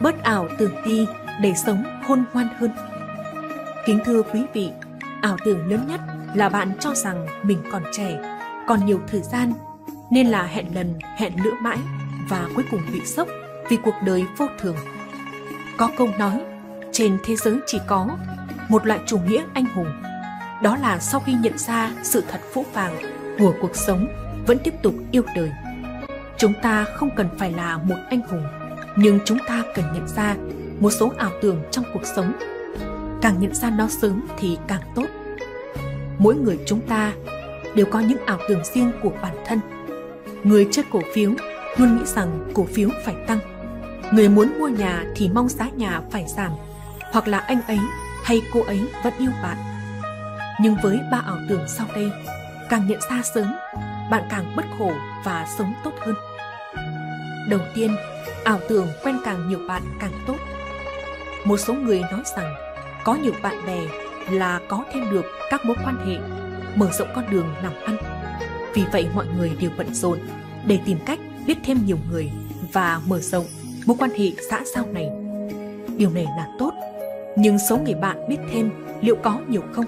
bớt ảo tưởng đi để sống khôn ngoan hơn. Kính thưa quý vị, ảo tưởng lớn nhất là bạn cho rằng mình còn trẻ, còn nhiều thời gian, nên là hẹn lần, hẹn lữa mãi và cuối cùng bị sốc vì cuộc đời vô thường. Có câu nói, trên thế giới chỉ có một loại chủ nghĩa anh hùng. Đó là sau khi nhận ra sự thật phũ phàng của cuộc sống vẫn tiếp tục yêu đời. Chúng ta không cần phải là một anh hùng, nhưng chúng ta cần nhận ra một số ảo tưởng trong cuộc sống. Càng nhận ra nó sớm thì càng tốt. Mỗi người chúng ta đều có những ảo tưởng riêng của bản thân. Người chơi cổ phiếu luôn nghĩ rằng cổ phiếu phải tăng. Người muốn mua nhà thì mong giá nhà phải giảm, hoặc là anh ấy hay cô ấy vẫn yêu bạn. Nhưng với ba ảo tưởng sau đây, càng nhận ra sớm, bạn càng bất khổ và sống tốt hơn. Đầu tiên, ảo tưởng quen càng nhiều bạn càng tốt. Một số người nói rằng có nhiều bạn bè là có thêm được các mối quan hệ, mở rộng con đường làm ăn. Vì vậy mọi người đều bận rộn để tìm cách biết thêm nhiều người và mở rộng mối quan hệ xã giao này. Điều này là tốt, nhưng số người bạn biết thêm liệu có nhiều không?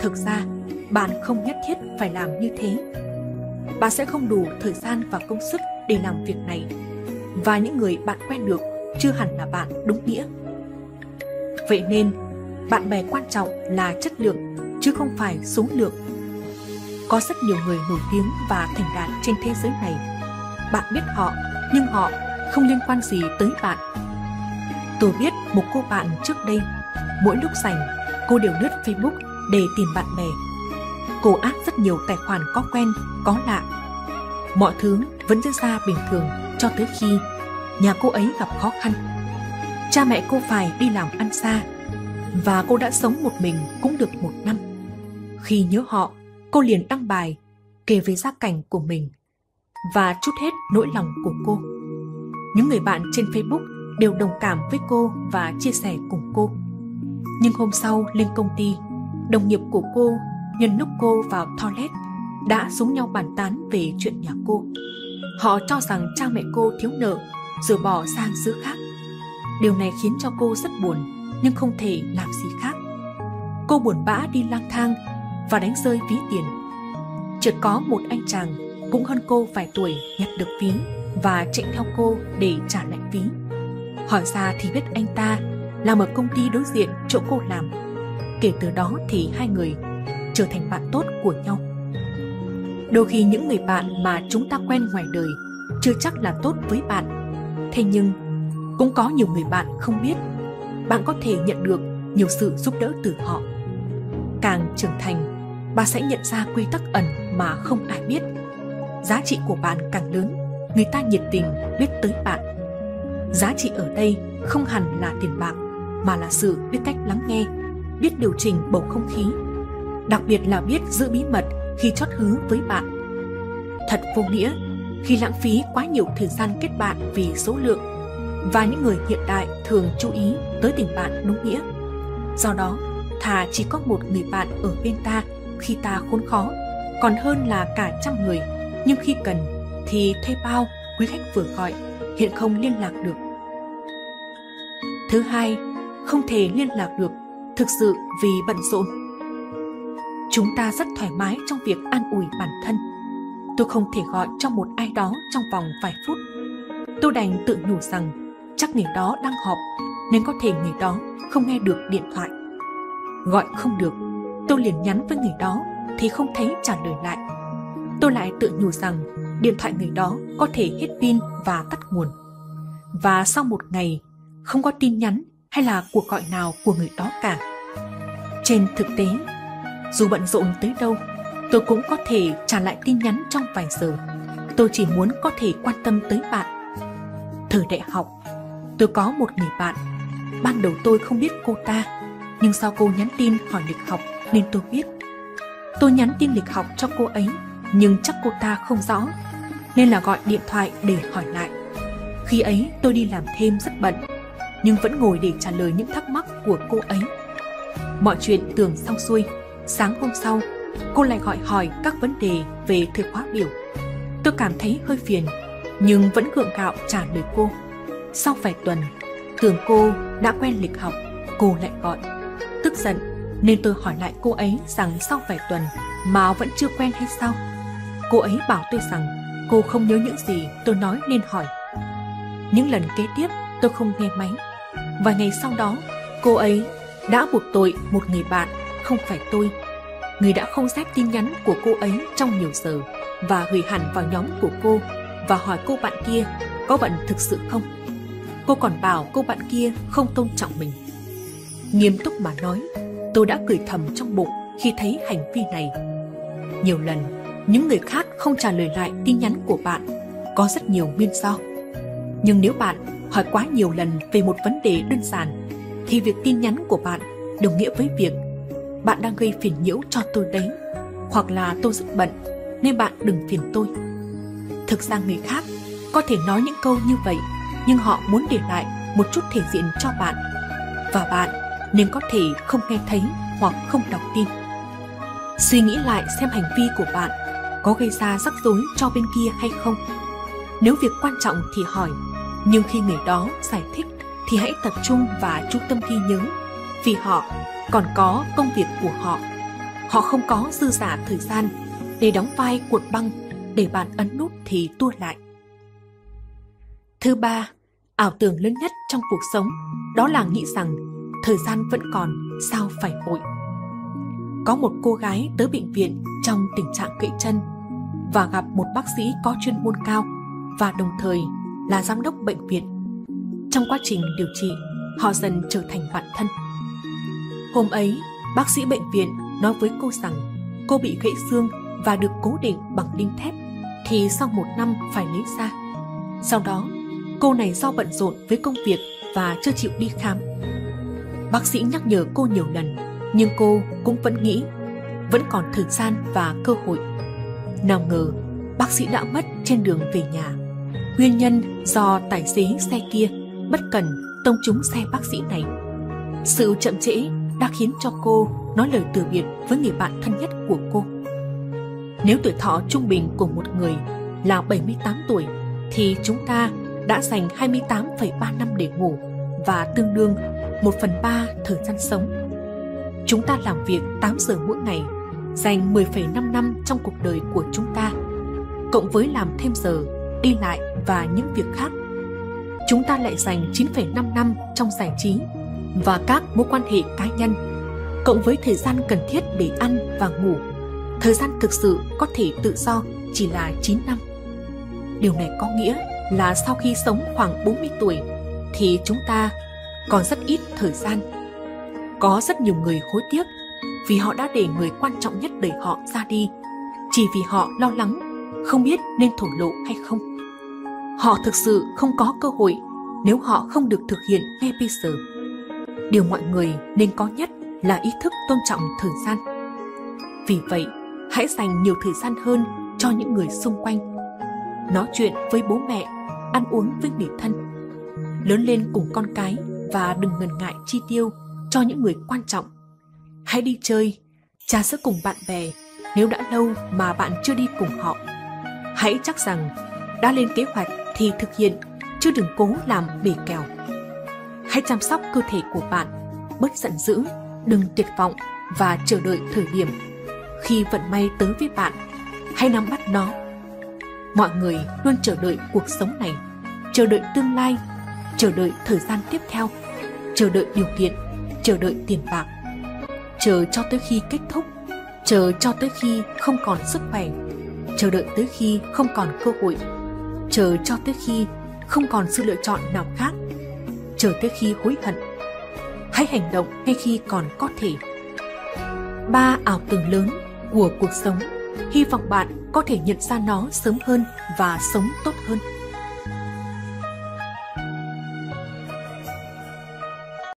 Thực ra, bạn không nhất thiết phải làm như thế. Bạn sẽ không đủ thời gian và công sức để làm việc này. Và những người bạn quen được chưa hẳn là bạn đúng nghĩa. Vậy nên, bạn bè quan trọng là chất lượng chứ không phải số lượng. Có rất nhiều người nổi tiếng và thành đạt trên thế giới này. Bạn biết họ, nhưng họ không liên quan gì tới bạn. Tôi biết một cô bạn trước đây, mỗi lúc rảnh, cô đều lướt Facebook để tìm bạn bè. Cô ác rất nhiều tài khoản có quen, có lạ. Mọi thứ vẫn diễn ra bình thường cho tới khi nhà cô ấy gặp khó khăn. Cha mẹ cô phải đi làm ăn xa và cô đã sống một mình cũng được một năm. Khi nhớ họ, cô liền đăng bài kể về gia cảnh của mình và chút hết nỗi lòng của cô. Những người bạn trên Facebook đều đồng cảm với cô và chia sẻ cùng cô. Nhưng hôm sau lên công ty, đồng nghiệp của cô nhân lúc cô vào toilet đã xuống nhau bàn tán về chuyện nhà cô. Họ cho rằng cha mẹ cô thiếu nợ, rồi bỏ sang xứ khác. Điều này khiến cho cô rất buồn, nhưng không thể làm gì khác. Cô buồn bã đi lang thang và đánh rơi ví tiền. Chợt có một anh chàng cũng hơn cô vài tuổi nhặt được ví và chạy theo cô để trả lại ví. Hỏi ra thì biết anh ta làm ở công ty đối diện chỗ cô làm. Kể từ đó thì hai người trở thành bạn tốt của nhau. Đôi khi những người bạn mà chúng ta quen ngoài đời chưa chắc là tốt với bạn. Thế nhưng cũng có nhiều người bạn không biết bạn có thể nhận được nhiều sự giúp đỡ từ họ. Càng trưởng thành, bạn sẽ nhận ra quy tắc ẩn mà không ai biết. Giá trị của bạn càng lớn, người ta nhiệt tình biết tới bạn. Giá trị ở đây không hẳn là tiền bạc, mà là sự biết cách lắng nghe, biết điều chỉnh bầu không khí. Đặc biệt là biết giữ bí mật khi chót hứa với bạn. Thật vô nghĩa khi lãng phí quá nhiều thời gian kết bạn vì số lượng và những người hiện đại thường chú ý tới tình bạn đúng nghĩa. Do đó, thà chỉ có một người bạn ở bên ta khi ta khốn khó, còn hơn là cả trăm người, nhưng khi cần thì thuê bao quý khách vừa gọi hiện không liên lạc được. Thứ hai, không thể liên lạc được thực sự vì bận rộn. Chúng ta rất thoải mái trong việc an ủi bản thân. Tôi không thể gọi cho một ai đó trong vòng vài phút. Tôi đành tự nhủ rằng chắc người đó đang họp nên có thể người đó không nghe được điện thoại. Gọi không được, tôi liền nhắn với người đó thì không thấy trả lời lại. Tôi lại tự nhủ rằng điện thoại người đó có thể hết pin và tắt nguồn. Và sau một ngày, không có tin nhắn hay là cuộc gọi nào của người đó cả. Trên thực tế, dù bận rộn tới đâu, tôi cũng có thể trả lại tin nhắn trong vài giờ. Tôi chỉ muốn có thể quan tâm tới bạn. Thời đại học, Tôi có một người bạn. Ban đầu tôi không biết cô ta Nhưng sau cô nhắn tin hỏi lịch học Nên tôi biết. Tôi nhắn tin lịch học cho cô ấy Nhưng chắc cô ta không rõ Nên là gọi điện thoại để hỏi lại. Khi ấy tôi đi làm thêm rất bận Nhưng vẫn ngồi để trả lời những thắc mắc của cô ấy. Mọi chuyện tưởng xong xuôi. Sáng hôm sau Cô lại gọi hỏi các vấn đề về thời khóa biểu Tôi cảm thấy hơi phiền Nhưng vẫn gượng gạo trả lời cô sau vài tuần, Tưởng cô đã quen lịch học, cô lại gọi. Tức giận nên tôi hỏi lại cô ấy rằng sau vài tuần mà vẫn chưa quen hay sao? Cô ấy bảo tôi rằng cô không nhớ những gì tôi nói nên hỏi. Những lần kế tiếp tôi không nghe máy. Vài ngày sau đó, cô ấy đã buộc tội một người bạn, không phải tôi. Người đã không xét tin nhắn của cô ấy trong nhiều giờ và gửi hẳn vào nhóm của cô và hỏi cô bạn kia có bận thực sự không. Cô còn bảo cô bạn kia không tôn trọng mình. Nghiêm túc mà nói, tôi đã cười thầm trong bụng khi thấy hành vi này. Nhiều lần, những người khác không trả lời lại tin nhắn của bạn có rất nhiều nguyên do. Nhưng nếu bạn hỏi quá nhiều lần về một vấn đề đơn giản, thì việc tin nhắn của bạn đồng nghĩa với việc bạn đang gây phiền nhiễu cho tôi đấy, hoặc là tôi rất bận nên bạn đừng phiền tôi. Thực ra người khác có thể nói những câu như vậy, nhưng họ muốn để lại một chút thể diện cho bạn. Và bạn nên có thể không nghe thấy hoặc không đọc tin. Suy nghĩ lại xem hành vi của bạn có gây ra rắc rối cho bên kia hay không. Nếu việc quan trọng thì hỏi, nhưng khi người đó giải thích thì hãy tập trung và chú tâm ghi nhớ, vì họ còn có công việc của họ. Họ không có dư giả thời gian để đóng vai cuộn băng để bạn ấn nút thì tua lại. Thứ ba, ảo tưởng lớn nhất trong cuộc sống đó là nghĩ rằng thời gian vẫn còn, sao phải vội. Có một cô gái tới bệnh viện trong tình trạng gãy chân và gặp một bác sĩ có chuyên môn cao và đồng thời là giám đốc bệnh viện. Trong quá trình điều trị, họ dần trở thành bạn thân. Hôm ấy, bác sĩ bệnh viện nói với cô rằng cô bị gãy xương và được cố định bằng đinh thép thì sau một năm phải lấy ra. Sau đó, cô này do bận rộn với công việc và chưa chịu đi khám. Bác sĩ nhắc nhở cô nhiều lần, nhưng cô cũng vẫn nghĩ vẫn còn thời gian và cơ hội. Nào ngờ, bác sĩ đã mất trên đường về nhà. Nguyên nhân do tài xế xe kia bất cần tông trúng xe bác sĩ này. Sự chậm trễ đã khiến cho cô nói lời từ biệt với người bạn thân nhất của cô. Nếu tuổi thọ trung bình của một người là 78 tuổi thì chúng ta đã dành 28,3 năm để ngủ và tương đương 1 phần 3 thời gian sống. Chúng ta làm việc 8 giờ mỗi ngày, dành 10,5 năm trong cuộc đời của chúng ta, cộng với làm thêm giờ, đi lại và những việc khác. Chúng ta lại dành 9,5 năm trong giải trí và các mối quan hệ cá nhân, cộng với thời gian cần thiết để ăn và ngủ thời gian thực sự có thể tự do chỉ là 9 năm. Điều này có nghĩa là sau khi sống khoảng 40 tuổi thì chúng ta còn rất ít thời gian. Có rất nhiều người hối tiếc vì họ đã để người quan trọng nhất đời họ ra đi chỉ vì họ lo lắng không biết nên thổ lộ hay không. Họ thực sự không có cơ hội nếu họ không được thực hiện ngay bây giờ. Điều mọi người nên có nhất là ý thức tôn trọng thời gian. Vì vậy, hãy dành nhiều thời gian hơn cho những người xung quanh. Nói chuyện với bố mẹ ăn uống với người thân. Lớn lên cùng con cái và đừng ngần ngại chi tiêu cho những người quan trọng. Hãy đi chơi trà sữa cùng bạn bè. Nếu đã lâu mà bạn chưa đi cùng họ hãy chắc rằng đã lên kế hoạch thì thực hiện chứ đừng cố làm bể kèo hãy chăm sóc cơ thể của bạn. Bớt giận dữ, đừng tuyệt vọng và chờ đợi thời điểm. Khi vận may tới với bạn, hãy nắm bắt nó. Mọi người luôn chờ đợi cuộc sống này. Chờ đợi tương lai. Chờ đợi thời gian tiếp theo. Chờ đợi điều kiện. Chờ đợi tiền bạc. Chờ cho tới khi kết thúc. Chờ cho tới khi không còn sức khỏe. Chờ đợi tới khi không còn cơ hội. Chờ cho tới khi không còn sự lựa chọn nào khác chờ tới khi hối hận. Hãy hành động ngay khi còn có thể. Ba ảo tưởng lớn của cuộc sống. Hy vọng bạn có thể nhận ra nó sớm hơn và sống tốt hơn.